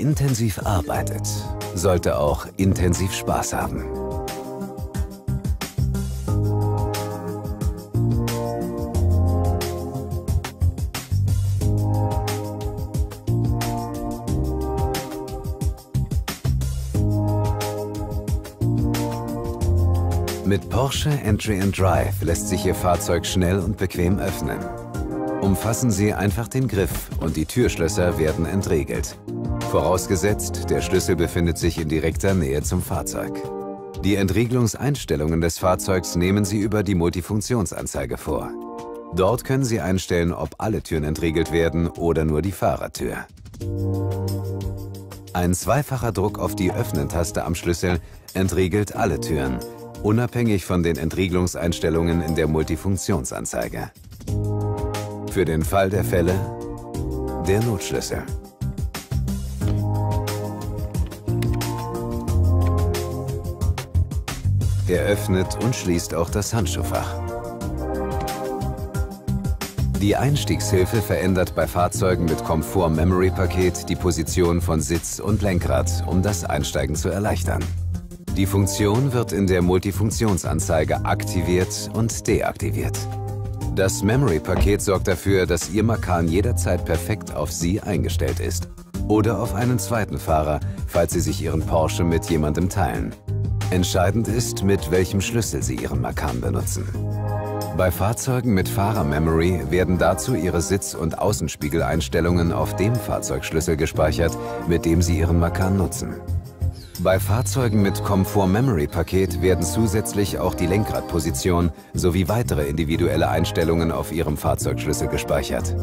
Intensiv arbeitet, sollte auch intensiv Spaß haben. Mit Porsche Entry and Drive lässt sich Ihr Fahrzeug schnell und bequem öffnen. Umfassen Sie einfach den Griff und die Türschlösser werden entriegelt. Vorausgesetzt, der Schlüssel befindet sich in direkter Nähe zum Fahrzeug. Die Entriegelungseinstellungen des Fahrzeugs nehmen Sie über die Multifunktionsanzeige vor. Dort können Sie einstellen, ob alle Türen entriegelt werden oder nur die Fahrertür. Ein zweifacher Druck auf die Öffnen-Taste am Schlüssel entriegelt alle Türen, unabhängig von den Entriegelungseinstellungen in der Multifunktionsanzeige. Für den Fall der Fälle der Notschlüssel. Er öffnet und schließt auch das Handschuhfach. Die Einstiegshilfe verändert bei Fahrzeugen mit Komfort-Memory-Paket die Position von Sitz und Lenkrad, um das Einsteigen zu erleichtern. Die Funktion wird in der Multifunktionsanzeige aktiviert und deaktiviert. Das Memory-Paket sorgt dafür, dass Ihr Makan jederzeit perfekt auf Sie eingestellt ist. Oder auf einen zweiten Fahrer, falls Sie sich Ihren Porsche mit jemandem teilen. Entscheidend ist, mit welchem Schlüssel Sie Ihren Makan benutzen. Bei Fahrzeugen mit Fahrermemory werden dazu Ihre Sitz- und Außenspiegeleinstellungen auf dem Fahrzeugschlüssel gespeichert, mit dem Sie Ihren Makan nutzen. Bei Fahrzeugen mit Komfort-Memory-Paket werden zusätzlich auch die Lenkradposition sowie weitere individuelle Einstellungen auf Ihrem Fahrzeugschlüssel gespeichert.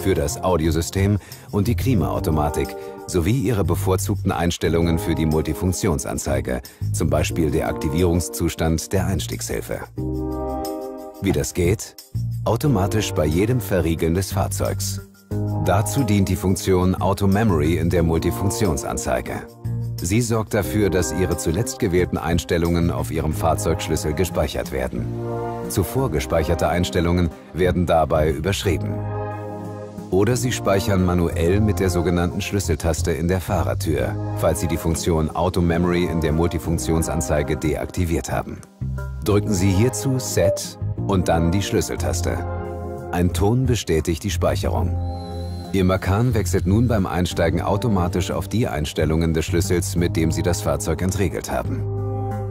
Für das Audiosystem und die Klimaautomatik sowie Ihre bevorzugten Einstellungen für die Multifunktionsanzeige, zum Beispiel der Aktivierungszustand der Einstiegshilfe. Wie das geht? Automatisch bei jedem Verriegeln des Fahrzeugs. Dazu dient die Funktion Auto Memory in der Multifunktionsanzeige. Sie sorgt dafür, dass Ihre zuletzt gewählten Einstellungen auf Ihrem Fahrzeugschlüssel gespeichert werden. Zuvor gespeicherte Einstellungen werden dabei überschrieben. Oder Sie speichern manuell mit der sogenannten Schlüsseltaste in der Fahrertür, falls Sie die Funktion Auto Memory in der Multifunktionsanzeige deaktiviert haben. Drücken Sie hierzu Set und dann die Schlüsseltaste. Ein Ton bestätigt die Speicherung. Ihr Makan wechselt nun beim Einsteigen automatisch auf die Einstellungen des Schlüssels, mit dem Sie das Fahrzeug entriegelt haben.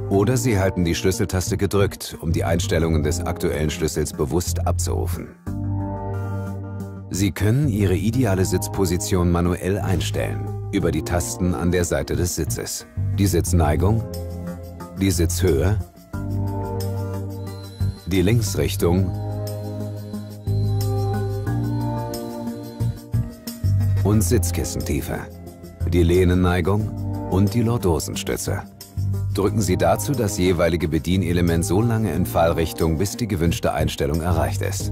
Oder Sie halten die Schlüsseltaste gedrückt, um die Einstellungen des aktuellen Schlüssels bewusst abzurufen. Sie können Ihre ideale Sitzposition manuell einstellen, über die Tasten an der Seite des Sitzes. Die Sitzneigung, die Sitzhöhe, die Linksrichtung und Sitzkissentiefe, die Lehnenneigung und die Lordosenstütze. Drücken Sie dazu das jeweilige Bedienelement so lange in Fallrichtung, bis die gewünschte Einstellung erreicht ist.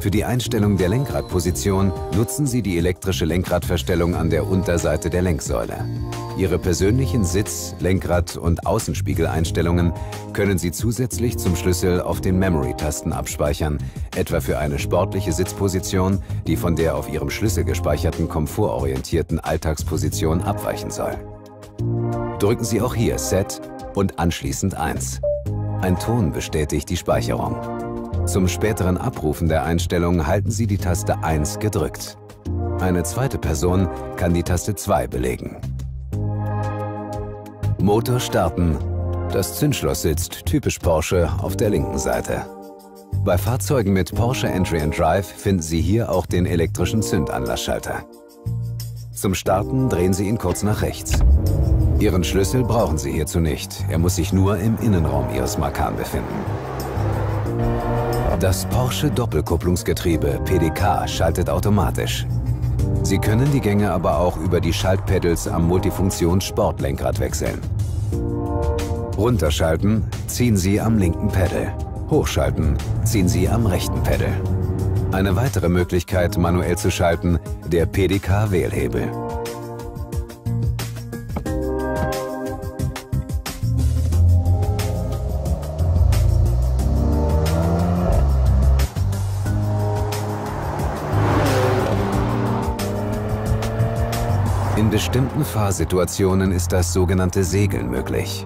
Für die Einstellung der Lenkradposition nutzen Sie die elektrische Lenkradverstellung an der Unterseite der Lenksäule. Ihre persönlichen Sitz-, Lenkrad- und Außenspiegeleinstellungen können Sie zusätzlich zum Schlüssel auf den Memory-Tasten abspeichern, etwa für eine sportliche Sitzposition, die von der auf Ihrem Schlüssel gespeicherten komfortorientierten Alltagsposition abweichen soll. Drücken Sie auch hier Set und anschließend 1. Ein Ton bestätigt die Speicherung. Zum späteren Abrufen der Einstellung halten Sie die Taste 1 gedrückt. Eine zweite Person kann die Taste 2 belegen. Motor starten. Das Zündschloss sitzt, typisch Porsche, auf der linken Seite. Bei Fahrzeugen mit Porsche Entry and Drive finden Sie hier auch den elektrischen Zündanlassschalter. Zum Starten drehen Sie ihn kurz nach rechts. Ihren Schlüssel brauchen Sie hierzu nicht. Er muss sich nur im Innenraum Ihres Makan befinden. Das Porsche Doppelkupplungsgetriebe PDK schaltet automatisch. Sie können die Gänge aber auch über die Schaltpedals am Multifunktions-Sportlenkrad wechseln. Runterschalten ziehen Sie am linken Pedal. Hochschalten ziehen Sie am rechten Pedal. Eine weitere Möglichkeit, manuell zu schalten, der PDK-Wählhebel. In bestimmten Fahrsituationen ist das sogenannte Segeln möglich.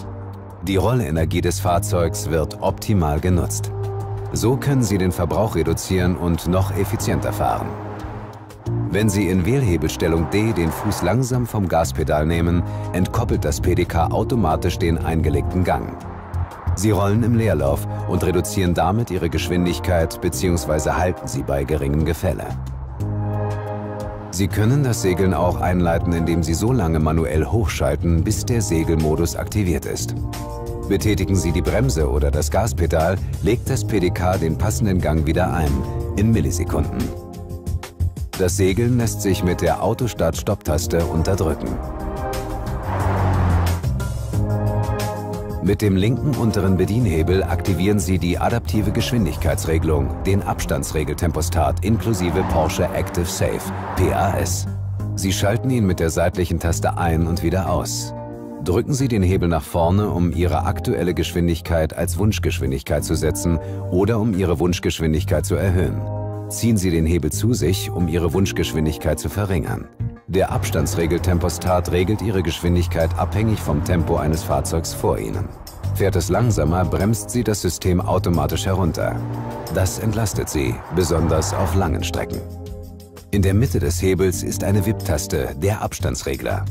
Die Rollenergie des Fahrzeugs wird optimal genutzt. So können Sie den Verbrauch reduzieren und noch effizienter fahren. Wenn Sie in Wählhebelstellung D den Fuß langsam vom Gaspedal nehmen, entkoppelt das PDK automatisch den eingelegten Gang. Sie rollen im Leerlauf und reduzieren damit Ihre Geschwindigkeit bzw. halten sie bei geringem Gefälle. Sie können das Segeln auch einleiten, indem Sie so lange manuell hochschalten, bis der Segelmodus aktiviert ist. Betätigen Sie die Bremse oder das Gaspedal, legt das PDK den passenden Gang wieder ein, in Millisekunden. Das Segeln lässt sich mit der Autostart-Stopp-Taste unterdrücken. Mit dem linken unteren Bedienhebel aktivieren Sie die adaptive Geschwindigkeitsregelung, den Abstandsregeltempostat inklusive Porsche Active Safe, PAS. Sie schalten ihn mit der seitlichen Taste ein und wieder aus. Drücken Sie den Hebel nach vorne, um Ihre aktuelle Geschwindigkeit als Wunschgeschwindigkeit zu setzen oder um Ihre Wunschgeschwindigkeit zu erhöhen. Ziehen Sie den Hebel zu sich, um Ihre Wunschgeschwindigkeit zu verringern. Der Abstandsregeltempostat regelt Ihre Geschwindigkeit abhängig vom Tempo eines Fahrzeugs vor Ihnen. Fährt es langsamer, bremst sie das System automatisch herunter. Das entlastet Sie, besonders auf langen Strecken. In der Mitte des Hebels ist eine Wipptaste, der Abstandsregler.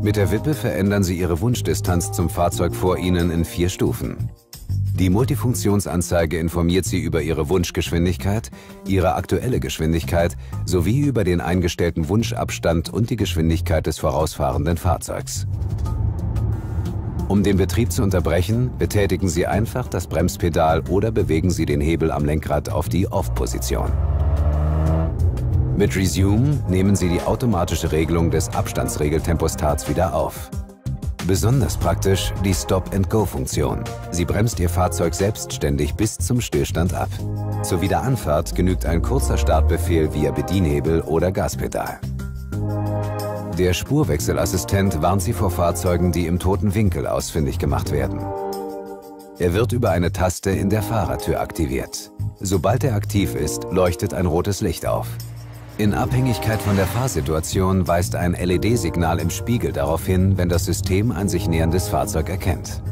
Mit der Wippe verändern Sie Ihre Wunschdistanz zum Fahrzeug vor Ihnen in vier Stufen. Die Multifunktionsanzeige informiert Sie über Ihre Wunschgeschwindigkeit, Ihre aktuelle Geschwindigkeit sowie über den eingestellten Wunschabstand und die Geschwindigkeit des vorausfahrenden Fahrzeugs. Um den Betrieb zu unterbrechen, betätigen Sie einfach das Bremspedal oder bewegen Sie den Hebel am Lenkrad auf die Off-Position. Mit Resume nehmen Sie die automatische Regelung des Abstandsregeltempostats wieder auf. Besonders praktisch die Stop-and-Go-Funktion. Sie bremst Ihr Fahrzeug selbstständig bis zum Stillstand ab. Zur Wiederanfahrt genügt ein kurzer Startbefehl via Bedienhebel oder Gaspedal. Der Spurwechselassistent warnt Sie vor Fahrzeugen, die im toten Winkel ausfindig gemacht werden. Er wird über eine Taste in der Fahrertür aktiviert. Sobald er aktiv ist, leuchtet ein rotes Licht auf. In Abhängigkeit von der Fahrsituation weist ein LED-Signal im Spiegel darauf hin, wenn das System ein sich näherndes Fahrzeug erkennt.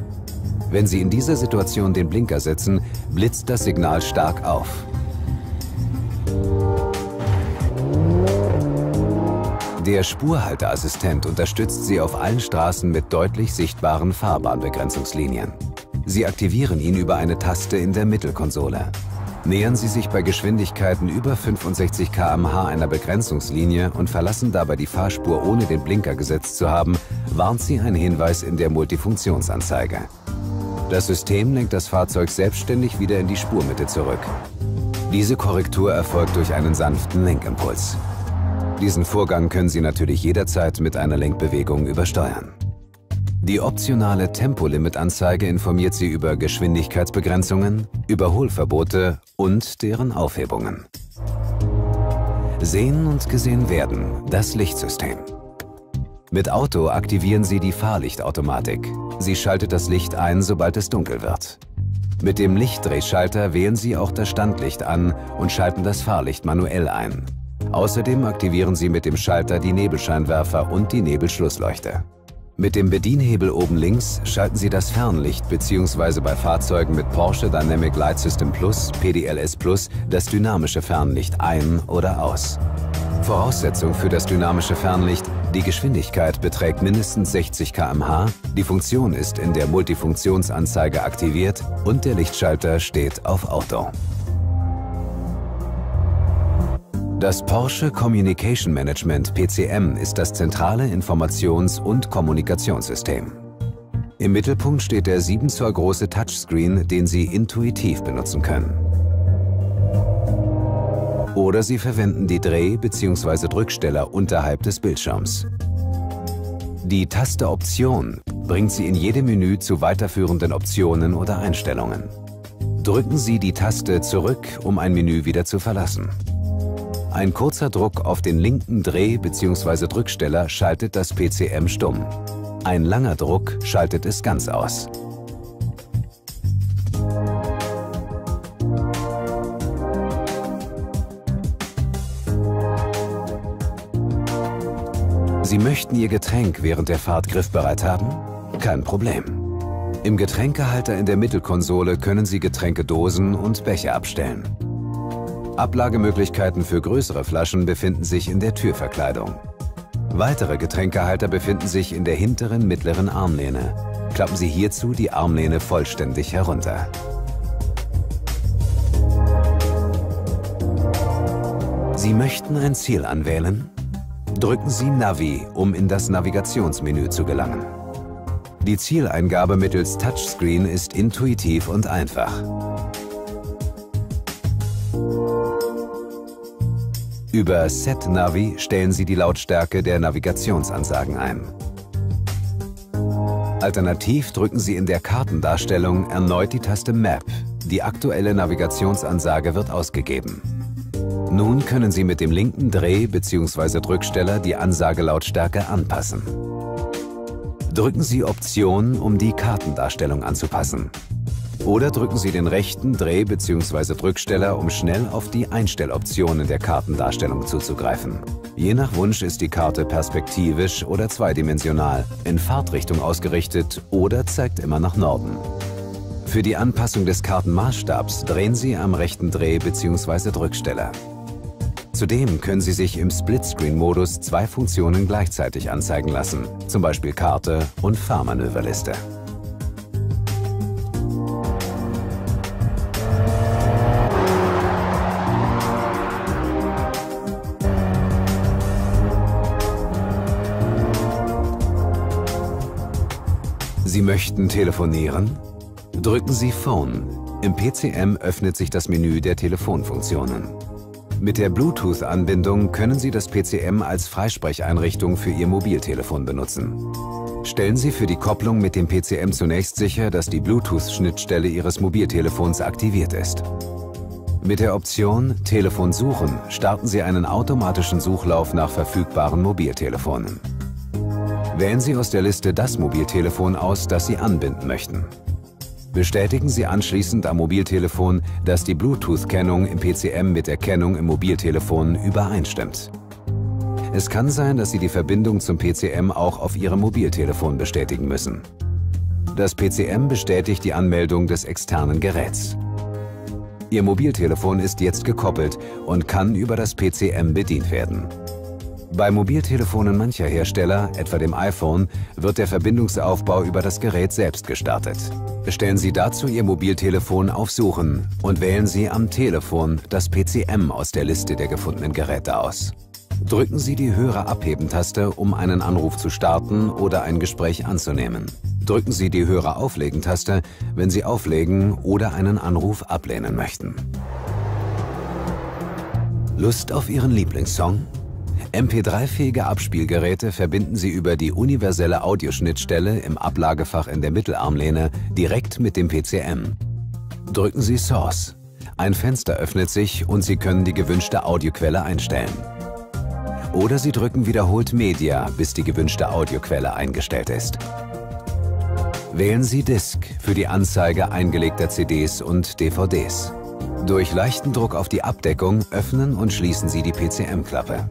Wenn Sie in dieser Situation den Blinker setzen, blitzt das Signal stark auf. Der Spurhalteassistent unterstützt Sie auf allen Straßen mit deutlich sichtbaren Fahrbahnbegrenzungslinien. Sie aktivieren ihn über eine Taste in der Mittelkonsole. Nähern Sie sich bei Geschwindigkeiten über 65 km/h einer Begrenzungslinie und verlassen dabei die Fahrspur ohne den Blinker gesetzt zu haben, warnt Sie ein Hinweis in der Multifunktionsanzeige. Das System lenkt das Fahrzeug selbstständig wieder in die Spurmitte zurück. Diese Korrektur erfolgt durch einen sanften Lenkimpuls. Diesen Vorgang können Sie natürlich jederzeit mit einer Lenkbewegung übersteuern. Die optionale Tempolimitanzeige informiert Sie über Geschwindigkeitsbegrenzungen, Überholverbote und deren Aufhebungen. Sehen und gesehen werden, das Lichtsystem. Mit Auto aktivieren Sie die Fahrlichtautomatik. Sie schaltet das Licht ein, sobald es dunkel wird. Mit dem Lichtdrehschalter wählen Sie auch das Standlicht an und schalten das Fahrlicht manuell ein. Außerdem aktivieren Sie mit dem Schalter die Nebelscheinwerfer und die Nebelschlussleuchte. Mit dem Bedienhebel oben links schalten Sie das Fernlicht bzw. bei Fahrzeugen mit Porsche Dynamic Light System Plus, PDLS Plus, das dynamische Fernlicht ein oder aus. Voraussetzung für das dynamische Fernlicht, die Geschwindigkeit beträgt mindestens 60 km/h, die Funktion ist in der Multifunktionsanzeige aktiviert und der Lichtschalter steht auf Auto. Das Porsche Communication Management PCM ist das zentrale Informations- und Kommunikationssystem. Im Mittelpunkt steht der 7 Zoll große Touchscreen, den Sie intuitiv benutzen können. Oder Sie verwenden die Dreh- bzw. Drücksteller unterhalb des Bildschirms. Die Taste Option bringt Sie in jedem Menü zu weiterführenden Optionen oder Einstellungen. Drücken Sie die Taste zurück, um ein Menü wieder zu verlassen. Ein kurzer Druck auf den linken Dreh- bzw. Drücksteller schaltet das PCM stumm. Ein langer Druck schaltet es ganz aus. Sie möchten Ihr Getränk während der Fahrt griffbereit haben? Kein Problem. Im Getränkehalter in der Mittelkonsole können Sie Getränkedosen und Becher abstellen. Ablagemöglichkeiten für größere Flaschen befinden sich in der Türverkleidung. Weitere Getränkehalter befinden sich in der hinteren mittleren Armlehne. Klappen Sie hierzu die Armlehne vollständig herunter. Sie möchten ein Ziel anwählen? Drücken Sie Navi, um in das Navigationsmenü zu gelangen. Die Zieleingabe mittels Touchscreen ist intuitiv und einfach. Über Set Navi stellen Sie die Lautstärke der Navigationsansagen ein. Alternativ drücken Sie in der Kartendarstellung erneut die Taste Map. Die aktuelle Navigationsansage wird ausgegeben. Nun können Sie mit dem linken Dreh- bzw. Drücksteller die Ansagelautstärke anpassen. Drücken Sie Option, um die Kartendarstellung anzupassen. Oder drücken Sie den rechten Dreh- bzw. Drücksteller, um schnell auf die Einstelloptionen der Kartendarstellung zuzugreifen. Je nach Wunsch ist die Karte perspektivisch oder zweidimensional, in Fahrtrichtung ausgerichtet oder zeigt immer nach Norden. Für die Anpassung des Kartenmaßstabs drehen Sie am rechten Dreh- bzw. Drücksteller. Zudem können Sie sich im Splitscreen-Modus zwei Funktionen gleichzeitig anzeigen lassen, zum Beispiel Karte und Fahrmanöverliste. Möchten telefonieren? Drücken Sie Phone. Im PCM öffnet sich das Menü der Telefonfunktionen. Mit der Bluetooth-Anbindung können Sie das PCM als Freisprecheinrichtung für Ihr Mobiltelefon benutzen. Stellen Sie für die Kopplung mit dem PCM zunächst sicher, dass die Bluetooth-Schnittstelle Ihres Mobiltelefons aktiviert ist. Mit der Option Telefon suchen starten Sie einen automatischen Suchlauf nach verfügbaren Mobiltelefonen. Wählen Sie aus der Liste das Mobiltelefon aus, das Sie anbinden möchten. Bestätigen Sie anschließend am Mobiltelefon, dass die Bluetooth-Kennung im PCM mit der Kennung im Mobiltelefon übereinstimmt. Es kann sein, dass Sie die Verbindung zum PCM auch auf Ihrem Mobiltelefon bestätigen müssen. Das PCM bestätigt die Anmeldung des externen Geräts. Ihr Mobiltelefon ist jetzt gekoppelt und kann über das PCM bedient werden. Bei Mobiltelefonen mancher Hersteller, etwa dem iPhone, wird der Verbindungsaufbau über das Gerät selbst gestartet. Stellen Sie dazu Ihr Mobiltelefon auf Suchen und wählen Sie am Telefon das PCM aus der Liste der gefundenen Geräte aus. Drücken Sie die Hörer Abheben-Taste, um einen Anruf zu starten oder ein Gespräch anzunehmen. Drücken Sie die Hörer Auflegen-Taste, wenn Sie auflegen oder einen Anruf ablehnen möchten. Lust auf Ihren Lieblingssong? MP3-fähige Abspielgeräte verbinden Sie über die universelle Audioschnittstelle im Ablagefach in der Mittelarmlehne direkt mit dem PCM. Drücken Sie Source. Ein Fenster öffnet sich und Sie können die gewünschte Audioquelle einstellen. Oder Sie drücken wiederholt Media, bis die gewünschte Audioquelle eingestellt ist. Wählen Sie Disk für die Anzeige eingelegter CDs und DVDs. Durch leichten Druck auf die Abdeckung öffnen und schließen Sie die PCM-Klappe.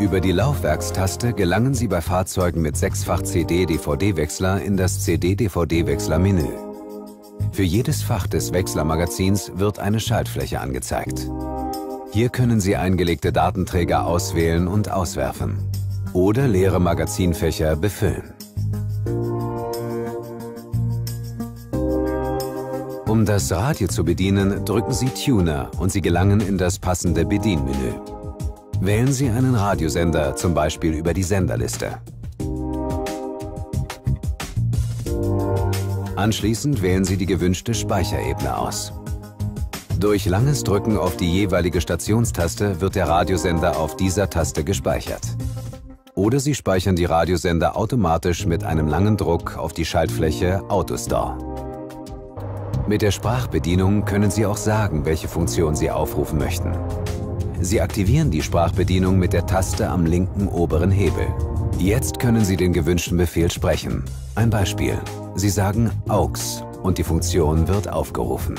Über die Laufwerkstaste gelangen Sie bei Fahrzeugen mit sechsfach CD-DVD-Wechsler in das CD-DVD-Wechsler-Menü. Für jedes Fach des Wechslermagazins wird eine Schaltfläche angezeigt. Hier können Sie eingelegte Datenträger auswählen und auswerfen oder leere Magazinfächer befüllen. Um das Radio zu bedienen, drücken Sie Tuner und Sie gelangen in das passende Bedienmenü. Wählen Sie einen Radiosender, zum Beispiel über die Senderliste. Anschließend wählen Sie die gewünschte Speicherebene aus. Durch langes Drücken auf die jeweilige Stationstaste wird der Radiosender auf dieser Taste gespeichert. Oder Sie speichern die Radiosender automatisch mit einem langen Druck auf die Schaltfläche Autostore. Mit der Sprachbedienung können Sie auch sagen, welche Funktion Sie aufrufen möchten. Sie aktivieren die Sprachbedienung mit der Taste am linken oberen Hebel. Jetzt können Sie den gewünschten Befehl sprechen. Ein Beispiel. Sie sagen AUX und die Funktion wird aufgerufen.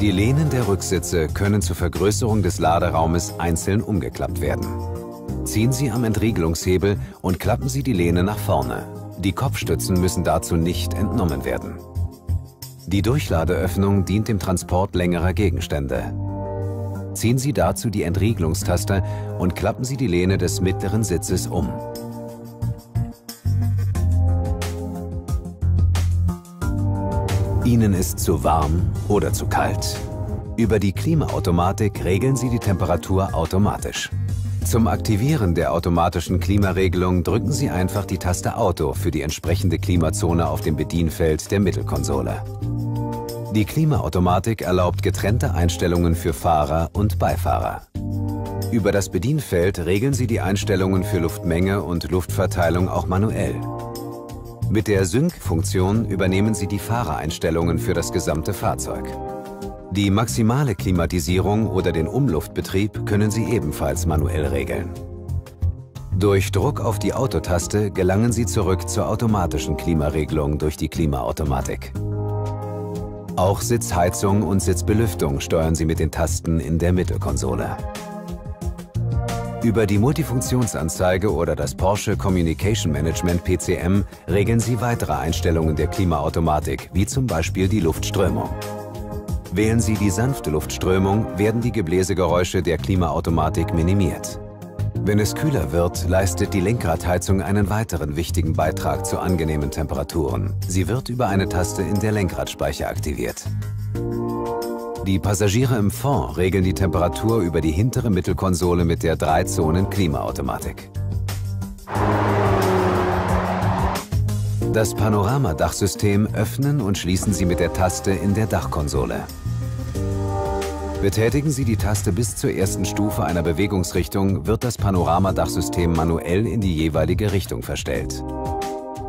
Die Lehnen der Rücksitze können zur Vergrößerung des Laderaumes einzeln umgeklappt werden. Ziehen Sie am Entriegelungshebel und klappen Sie die Lehne nach vorne. Die Kopfstützen müssen dazu nicht entnommen werden. Die Durchladeöffnung dient dem Transport längerer Gegenstände. Ziehen Sie dazu die Entriegelungstaste und klappen Sie die Lehne des mittleren Sitzes um. Ihnen ist zu warm oder zu kalt. Über die Klimaautomatik regeln Sie die Temperatur automatisch. Zum Aktivieren der automatischen Klimaregelung drücken Sie einfach die Taste Auto für die entsprechende Klimazone auf dem Bedienfeld der Mittelkonsole. Die Klimaautomatik erlaubt getrennte Einstellungen für Fahrer und Beifahrer. Über das Bedienfeld regeln Sie die Einstellungen für Luftmenge und Luftverteilung auch manuell. Mit der Sync-Funktion übernehmen Sie die Fahrereinstellungen für das gesamte Fahrzeug. Die maximale Klimatisierung oder den Umluftbetrieb können Sie ebenfalls manuell regeln. Durch Druck auf die Autotaste gelangen Sie zurück zur automatischen Klimaregelung durch die Klimaautomatik. Auch Sitzheizung und Sitzbelüftung steuern Sie mit den Tasten in der Mittelkonsole. Über die Multifunktionsanzeige oder das Porsche Communication Management PCM regeln Sie weitere Einstellungen der Klimaautomatik, wie zum Beispiel die Luftströmung. Wählen Sie die sanfte Luftströmung, werden die Gebläsegeräusche der Klimaautomatik minimiert. Wenn es kühler wird, leistet die Lenkradheizung einen weiteren wichtigen Beitrag zu angenehmen Temperaturen. Sie wird über eine Taste in der Lenkradspeicher aktiviert. Die Passagiere im Fond regeln die Temperatur über die hintere Mittelkonsole mit der 3-Zonen-Klimaautomatik. Das Panoramadachsystem öffnen und schließen Sie mit der Taste in der Dachkonsole. Betätigen Sie die Taste bis zur ersten Stufe einer Bewegungsrichtung, wird das Panoramadachsystem manuell in die jeweilige Richtung verstellt.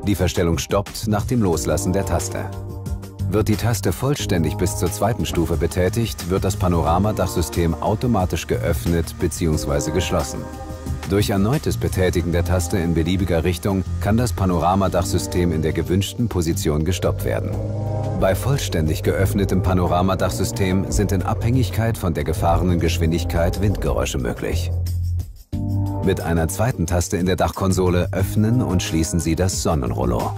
Die Verstellung stoppt nach dem Loslassen der Taste. Wird die Taste vollständig bis zur zweiten Stufe betätigt, wird das Panoramadachsystem automatisch geöffnet bzw. geschlossen. Durch erneutes Betätigen der Taste in beliebiger Richtung kann das Panoramadachsystem in der gewünschten Position gestoppt werden. Bei vollständig geöffnetem Panoramadachsystem sind in Abhängigkeit von der gefahrenen Geschwindigkeit Windgeräusche möglich. Mit einer zweiten Taste in der Dachkonsole öffnen und schließen Sie das Sonnenrollo.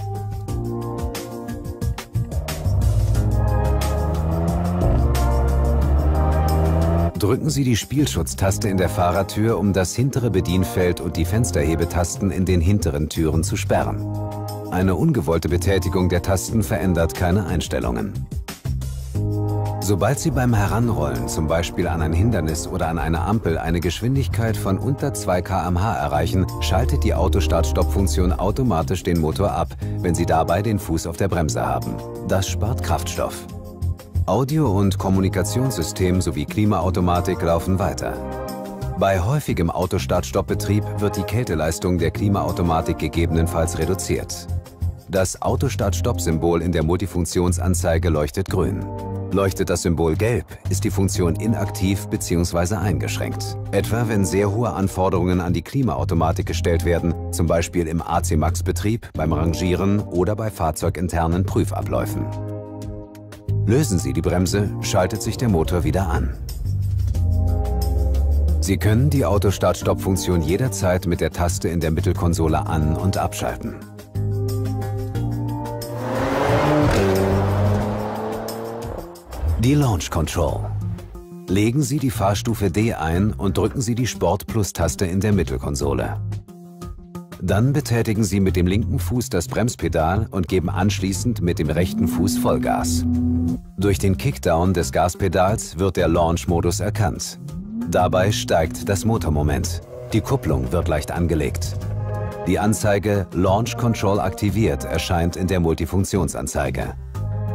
Drücken Sie die Spielschutztaste in der Fahrertür, um das hintere Bedienfeld und die Fensterhebetasten in den hinteren Türen zu sperren. Eine ungewollte Betätigung der Tasten verändert keine Einstellungen. Sobald Sie beim Heranrollen, zum Beispiel an ein Hindernis oder an eine Ampel, eine Geschwindigkeit von unter 2 km/h erreichen, schaltet die Autostart-Stopp-Funktion automatisch den Motor ab, wenn Sie dabei den Fuß auf der Bremse haben. Das spart Kraftstoff. Audio- und Kommunikationssystem sowie Klimaautomatik laufen weiter. Bei häufigem Autostart-Stopp-Betrieb wird die Kälteleistung der Klimaautomatik gegebenenfalls reduziert. Das Autostart-Stopp-Symbol in der Multifunktionsanzeige leuchtet grün. Leuchtet das Symbol gelb, ist die Funktion inaktiv bzw. eingeschränkt. Etwa wenn sehr hohe Anforderungen an die Klimaautomatik gestellt werden, zum Beispiel im AC-Max-Betrieb, beim Rangieren oder bei fahrzeuginternen Prüfabläufen. Lösen Sie die Bremse, schaltet sich der Motor wieder an. Sie können die Autostart-Stopp-Funktion jederzeit mit der Taste in der Mittelkonsole an- und abschalten. Die Launch Control. Legen Sie die Fahrstufe D ein und drücken Sie die Sport Plus-Taste in der Mittelkonsole. Dann betätigen Sie mit dem linken Fuß das Bremspedal und geben anschließend mit dem rechten Fuß Vollgas. Durch den Kickdown des Gaspedals wird der Launch-Modus erkannt. Dabei steigt das Motormoment. Die Kupplung wird leicht angelegt. Die Anzeige Launch Control aktiviert erscheint in der Multifunktionsanzeige.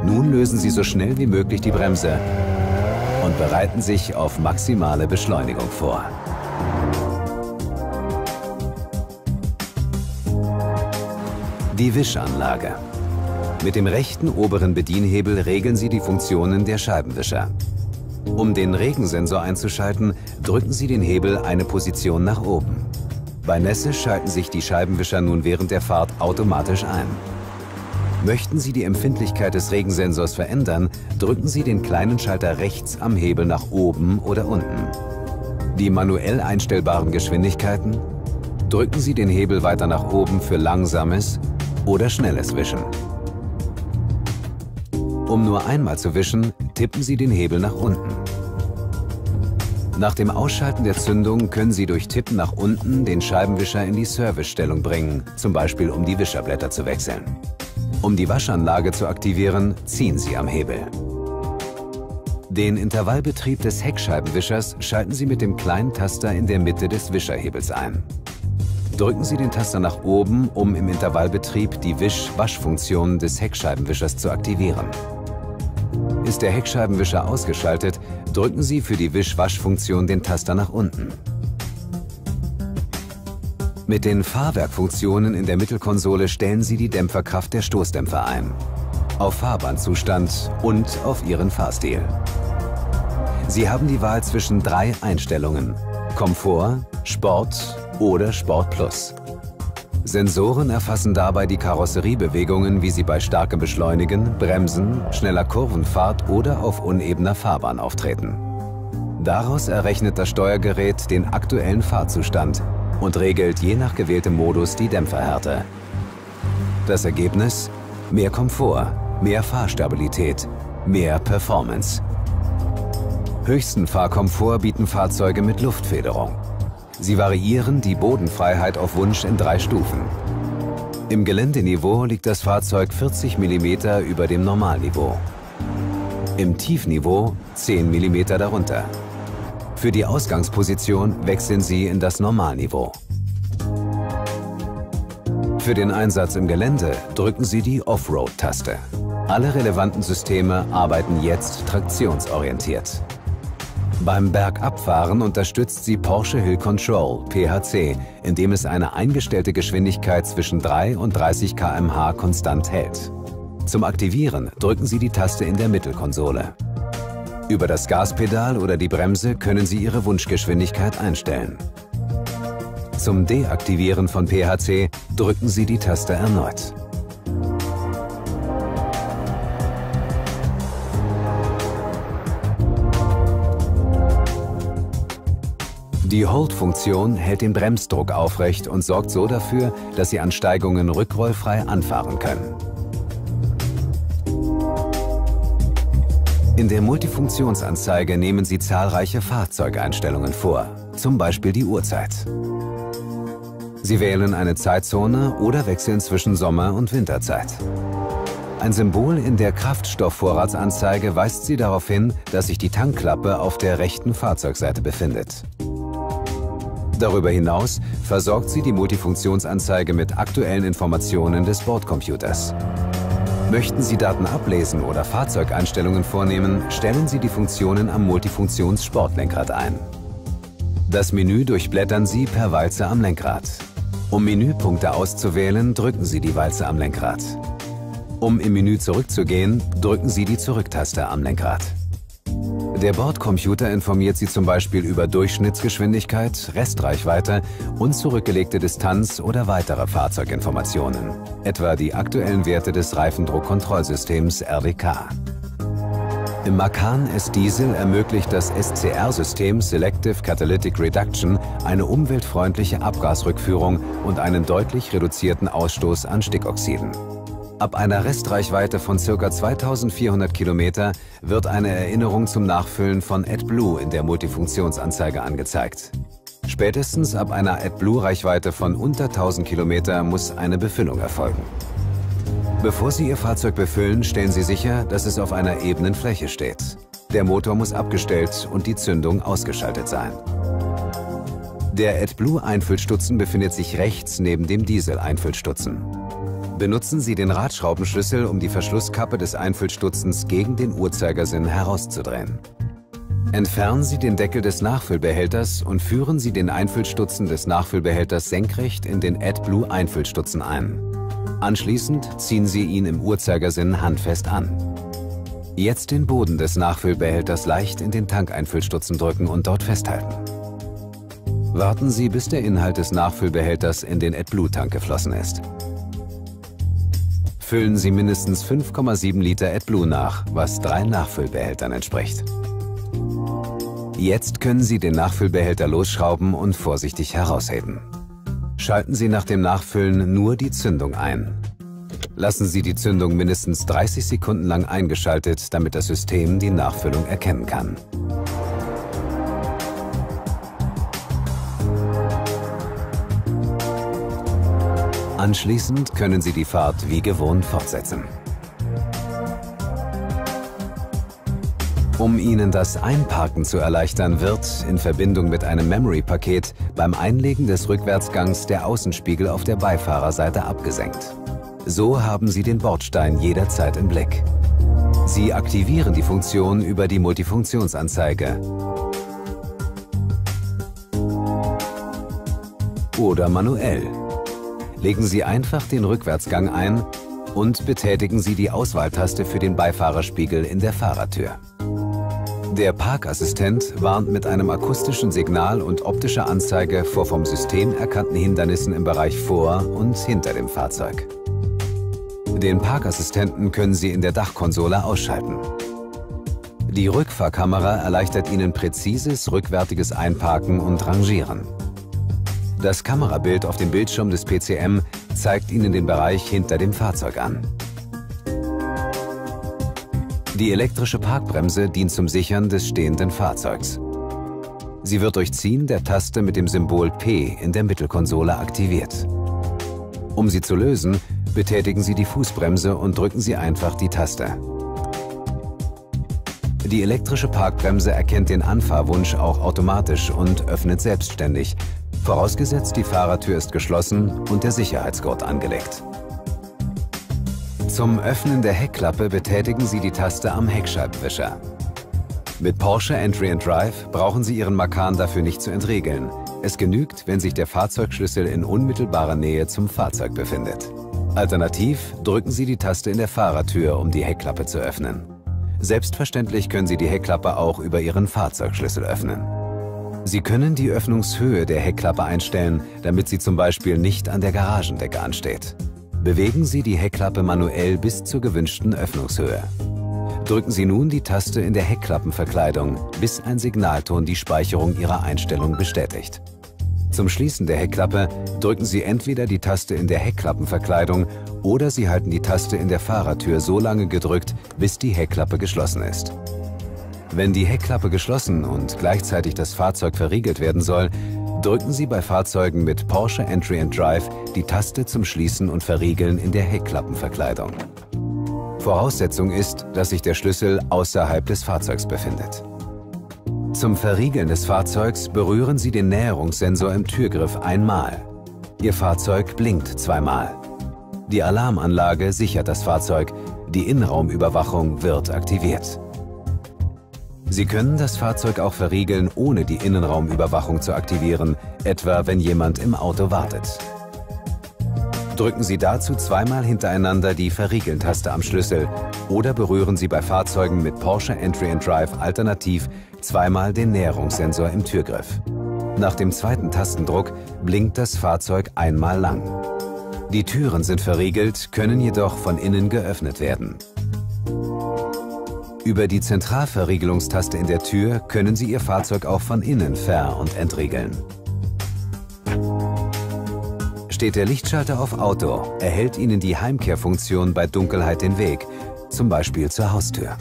Nun lösen Sie so schnell wie möglich die Bremse und bereiten sich auf maximale Beschleunigung vor. Die Wischanlage. Mit dem rechten oberen Bedienhebel regeln Sie die Funktionen der Scheibenwischer. Um den Regensensor einzuschalten, drücken Sie den Hebel eine Position nach oben. Bei Nässe schalten sich die Scheibenwischer nun während der Fahrt automatisch ein. Möchten Sie die Empfindlichkeit des Regensensors verändern, drücken Sie den kleinen Schalter rechts am Hebel nach oben oder unten. Die manuell einstellbaren Geschwindigkeiten? Drücken Sie den Hebel weiter nach oben für langsames oder schnelles Wischen. Um nur einmal zu wischen, tippen Sie den Hebel nach unten. Nach dem Ausschalten der Zündung können Sie durch Tippen nach unten den Scheibenwischer in die Servicestellung bringen, zum Beispiel um die Wischerblätter zu wechseln. Um die Waschanlage zu aktivieren, ziehen Sie am Hebel. Den Intervallbetrieb des Heckscheibenwischers schalten Sie mit dem kleinen Taster in der Mitte des Wischerhebels ein. Drücken Sie den Taster nach oben, um im Intervallbetrieb die Wisch-Waschfunktion des Heckscheibenwischers zu aktivieren. Ist der Heckscheibenwischer ausgeschaltet, drücken Sie für die Wisch-Waschfunktion den Taster nach unten. Mit den Fahrwerkfunktionen in der Mittelkonsole stellen Sie die Dämpferkraft der Stoßdämpfer ein. Auf Fahrbahnzustand und auf Ihren Fahrstil. Sie haben die Wahl zwischen drei Einstellungen. Komfort, Sport oder Sport Plus. Sensoren erfassen dabei die Karosseriebewegungen, wie sie bei starkem Beschleunigen, Bremsen, schneller Kurvenfahrt oder auf unebener Fahrbahn auftreten. Daraus errechnet das Steuergerät den aktuellen Fahrzustand und regelt je nach gewähltem Modus die Dämpferhärte. Das Ergebnis? Mehr Komfort, mehr Fahrstabilität, mehr Performance. Höchsten Fahrkomfort bieten Fahrzeuge mit Luftfederung. Sie variieren die Bodenfreiheit auf Wunsch in drei Stufen. Im Geländeniveau liegt das Fahrzeug 40 mm über dem Normalniveau. Im Tiefniveau 10 mm darunter. Für die Ausgangsposition wechseln Sie in das Normalniveau. Für den Einsatz im Gelände drücken Sie die Offroad-Taste. Alle relevanten Systeme arbeiten jetzt traktionsorientiert. Beim Bergabfahren unterstützt sie Porsche Hill Control, PHC, indem es eine eingestellte Geschwindigkeit zwischen 3 und 30 km/h konstant hält. Zum Aktivieren drücken Sie die Taste in der Mittelkonsole. Über das Gaspedal oder die Bremse können Sie Ihre Wunschgeschwindigkeit einstellen. Zum Deaktivieren von PHC drücken Sie die Taste erneut. Die Hold-Funktion hält den Bremsdruck aufrecht und sorgt so dafür, dass Sie an Steigungen rückrollfrei anfahren können. In der Multifunktionsanzeige nehmen Sie zahlreiche Fahrzeugeinstellungen vor, zum Beispiel die Uhrzeit. Sie wählen eine Zeitzone oder wechseln zwischen Sommer- und Winterzeit. Ein Symbol in der Kraftstoffvorratsanzeige weist Sie darauf hin, dass sich die Tankklappe auf der rechten Fahrzeugseite befindet. Darüber hinaus versorgt sie die Multifunktionsanzeige mit aktuellen Informationen des Bordcomputers. Möchten Sie Daten ablesen oder Fahrzeugeinstellungen vornehmen, stellen Sie die Funktionen am Multifunktions-Sportlenkrad ein. Das Menü durchblättern Sie per Walze am Lenkrad. Um Menüpunkte auszuwählen, drücken Sie die Walze am Lenkrad. Um im Menü zurückzugehen, drücken Sie die Zurücktaste am Lenkrad. Der Bordcomputer informiert Sie zum Beispiel über Durchschnittsgeschwindigkeit, Restreichweite und zurückgelegte Distanz oder weitere Fahrzeuginformationen, etwa die aktuellen Werte des Reifendruckkontrollsystems RDK. Im Macan S-Diesel ermöglicht das SCR-System Selective Catalytic Reduction eine umweltfreundliche Abgasrückführung und einen deutlich reduzierten Ausstoß an Stickoxiden. Ab einer Restreichweite von ca. 2400 Kilometer wird eine Erinnerung zum Nachfüllen von AdBlue in der Multifunktionsanzeige angezeigt. Spätestens ab einer AdBlue-Reichweite von unter 1000 Kilometer muss eine Befüllung erfolgen. Bevor Sie Ihr Fahrzeug befüllen, stellen Sie sicher, dass es auf einer ebenen Fläche steht. Der Motor muss abgestellt und die Zündung ausgeschaltet sein. Der AdBlue-Einfüllstutzen befindet sich rechts neben dem Diesel-Einfüllstutzen. Benutzen Sie den Radschraubenschlüssel, um die Verschlusskappe des Einfüllstutzens gegen den Uhrzeigersinn herauszudrehen. Entfernen Sie den Deckel des Nachfüllbehälters und führen Sie den Einfüllstutzen des Nachfüllbehälters senkrecht in den AdBlue-Einfüllstutzen ein. Anschließend ziehen Sie ihn im Uhrzeigersinn handfest an. Jetzt den Boden des Nachfüllbehälters leicht in den Tankeinfüllstutzen drücken und dort festhalten. Warten Sie, bis der Inhalt des Nachfüllbehälters in den AdBlue-Tank geflossen ist. Füllen Sie mindestens 5,7 Liter AdBlue nach, was drei Nachfüllbehältern entspricht. Jetzt können Sie den Nachfüllbehälter losschrauben und vorsichtig herausheben. Schalten Sie nach dem Nachfüllen nur die Zündung ein. Lassen Sie die Zündung mindestens 30 Sekunden lang eingeschaltet, damit das System die Nachfüllung erkennen kann. Anschließend können Sie die Fahrt wie gewohnt fortsetzen. Um Ihnen das Einparken zu erleichtern, wird in Verbindung mit einem Memory-Paket beim Einlegen des Rückwärtsgangs der Außenspiegel auf der Beifahrerseite abgesenkt. So haben Sie den Bordstein jederzeit im Blick. Sie aktivieren die Funktion über die Multifunktionsanzeige. Oder manuell. Legen Sie einfach den Rückwärtsgang ein und betätigen Sie die Auswahltaste für den Beifahrerspiegel in der Fahrertür. Der Parkassistent warnt mit einem akustischen Signal und optischer Anzeige vor vom System erkannten Hindernissen im Bereich vor und hinter dem Fahrzeug. Den Parkassistenten können Sie in der Dachkonsole ausschalten. Die Rückfahrkamera erleichtert Ihnen präzises rückwärtiges Einparken und Rangieren. Das Kamerabild auf dem Bildschirm des PCM zeigt Ihnen den Bereich hinter dem Fahrzeug an. Die elektrische Parkbremse dient zum Sichern des stehenden Fahrzeugs. Sie wird durch Ziehen der Taste mit dem Symbol P in der Mittelkonsole aktiviert. Um sie zu lösen, betätigen Sie die Fußbremse und drücken Sie einfach die Taste. Die elektrische Parkbremse erkennt den Anfahrwunsch auch automatisch und öffnet selbstständig, vorausgesetzt die Fahrertür ist geschlossen und der Sicherheitsgurt angelegt. Zum Öffnen der Heckklappe betätigen Sie die Taste am Heckscheibenwischer. Mit Porsche Entry Drive brauchen Sie Ihren Makan dafür nicht zu entriegeln. Es genügt, wenn sich der Fahrzeugschlüssel in unmittelbarer Nähe zum Fahrzeug befindet. Alternativ drücken Sie die Taste in der Fahrertür, um die Heckklappe zu öffnen. Selbstverständlich können Sie die Heckklappe auch über Ihren Fahrzeugschlüssel öffnen. Sie können die Öffnungshöhe der Heckklappe einstellen, damit sie zum Beispiel nicht an der Garagendecke ansteht. Bewegen Sie die Heckklappe manuell bis zur gewünschten Öffnungshöhe. Drücken Sie nun die Taste in der Heckklappenverkleidung, bis ein Signalton die Speicherung Ihrer Einstellung bestätigt. Zum Schließen der Heckklappe drücken Sie entweder die Taste in der Heckklappenverkleidung oder Sie halten die Taste in der Fahrertür so lange gedrückt, bis die Heckklappe geschlossen ist. Wenn die Heckklappe geschlossen und gleichzeitig das Fahrzeug verriegelt werden soll, drücken Sie bei Fahrzeugen mit Porsche Entry and Drive die Taste zum Schließen und Verriegeln in der Heckklappenverkleidung. Voraussetzung ist, dass sich der Schlüssel außerhalb des Fahrzeugs befindet. Zum Verriegeln des Fahrzeugs berühren Sie den Näherungssensor im Türgriff einmal. Ihr Fahrzeug blinkt zweimal. Die Alarmanlage sichert das Fahrzeug. Die Innenraumüberwachung wird aktiviert. Sie können das Fahrzeug auch verriegeln, ohne die Innenraumüberwachung zu aktivieren, etwa wenn jemand im Auto wartet. Drücken Sie dazu zweimal hintereinander die Verriegeln-Taste am Schlüssel oder berühren Sie bei Fahrzeugen mit Porsche Entry and Drive alternativ zweimal den Näherungssensor im Türgriff. Nach dem zweiten Tastendruck blinkt das Fahrzeug einmal lang. Die Türen sind verriegelt, können jedoch von innen geöffnet werden. Über die Zentralverriegelungstaste in der Tür können Sie Ihr Fahrzeug auch von innen ver- und entriegeln. Steht der Lichtschalter auf Auto, erhält Ihnen die Heimkehrfunktion bei Dunkelheit den Weg, zum Beispiel zur Haustür.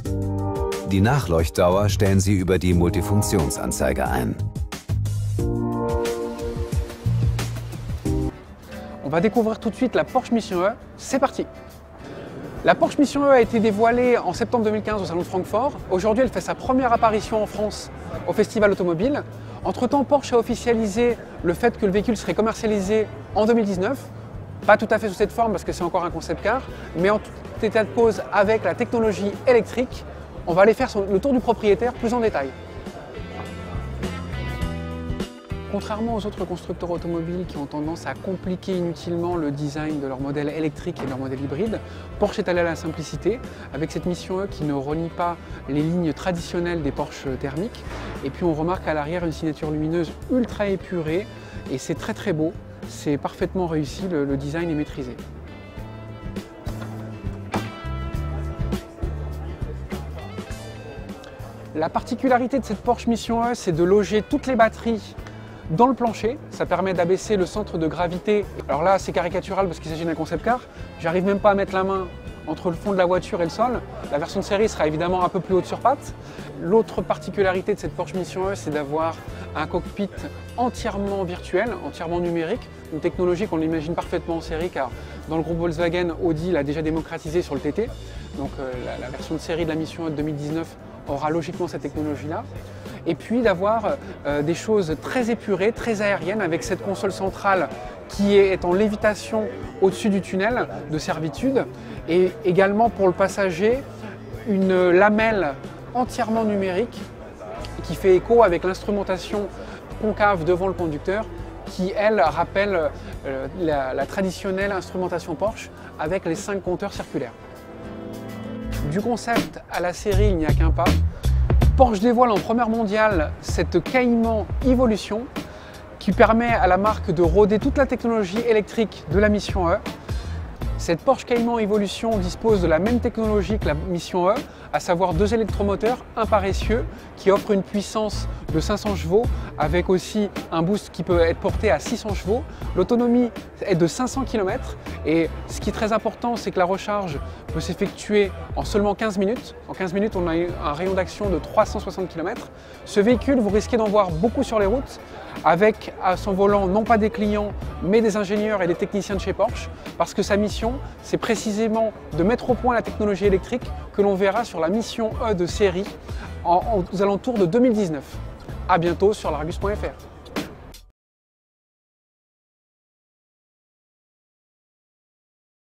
Die Nachleuchtdauer stellen Sie über die Multifunktionsanzeige ein. On va découvrir tout de suite la Porsche E. C'est parti La Porsche Mission E a été dévoilée en septembre 2015 au Salon de Francfort. Aujourd'hui, elle fait sa première apparition en France au festival automobile. Entre-temps, Porsche a officialisé le fait que le véhicule serait commercialisé en 2019. Pas tout à fait sous cette forme parce que c'est encore un concept car, mais en tout état de cause avec la technologie électrique, on va aller faire le tour du propriétaire plus en détail. Contrairement aux autres constructeurs automobiles qui ont tendance à compliquer inutilement le design de leur modèle électrique et de leur modèle hybride, Porsche est allé à la simplicité avec cette mission E qui ne renie pas les lignes traditionnelles des Porsche thermiques. Et puis on remarque à l'arrière une signature lumineuse ultra épurée et c'est très très beau, c'est parfaitement réussi, le, le design est maîtrisé. La particularité de cette Porsche Mission E, c'est de loger toutes les batteries dans le plancher. Ça permet d'abaisser le centre de gravité. Alors là, c'est caricatural parce qu'il s'agit d'un concept car. J'arrive même pas à mettre la main entre le fond de la voiture et le sol. La version de série sera évidemment un peu plus haute sur pattes. L'autre particularité de cette Porsche Mission E, c'est d'avoir un cockpit entièrement virtuel, entièrement numérique, une technologie qu'on imagine parfaitement en série car dans le groupe Volkswagen, Audi l'a déjà démocratisé sur le TT. Donc euh, la, la, version de série de la Mission E de 2019 aura logiquement cette technologie-là et puis d'avoir euh, des choses très épurées, très aériennes, avec cette console centrale qui est en lévitation au-dessus du tunnel de servitude, et également pour le passager, une lamelle entièrement numérique qui fait écho avec l'instrumentation concave devant le conducteur qui, elle, rappelle euh, la, la, traditionnelle instrumentation Porsche avec les cinq compteurs circulaires. Du concept à la série, il n'y a qu'un pas. Porsche dévoile en première mondiale cette Cayman Evolution qui permet à la marque de rôder toute la technologie électrique de la Mission E. Cette Porsche Cayman Evolution dispose de la même technologie que la Mission E, à savoir deux électromoteurs, un paressieux qui offre une puissance de 500 chevaux avec aussi un boost qui peut être porté à 600 chevaux. L'autonomie est de 500 km et ce qui est très important c'est que la recharge peut s'effectuer en seulement 15 minutes. En 15 minutes on a un rayon d'action de 360 km. Ce véhicule vous risquez d'en voir beaucoup sur les routes avec à son volant non pas des clients mais des ingénieurs et des techniciens de chez Porsche parce que sa mission c'est précisément de mettre au point la technologie électrique que l'on verra sur la mission E de série aux alentours de 2019. A bientôt sur largus.fr.